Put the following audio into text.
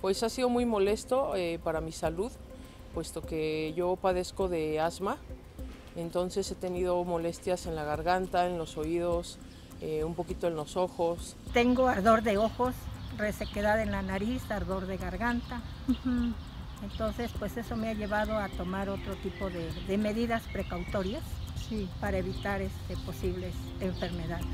Pues ha sido muy molesto eh, para mi salud, puesto que yo padezco de asma, entonces he tenido molestias en la garganta, en los oídos, eh, un poquito en los ojos. Tengo ardor de ojos, resequedad en la nariz, ardor de garganta. Entonces, pues eso me ha llevado a tomar otro tipo de, medidas precautorias sí, para evitar este, posibles enfermedades.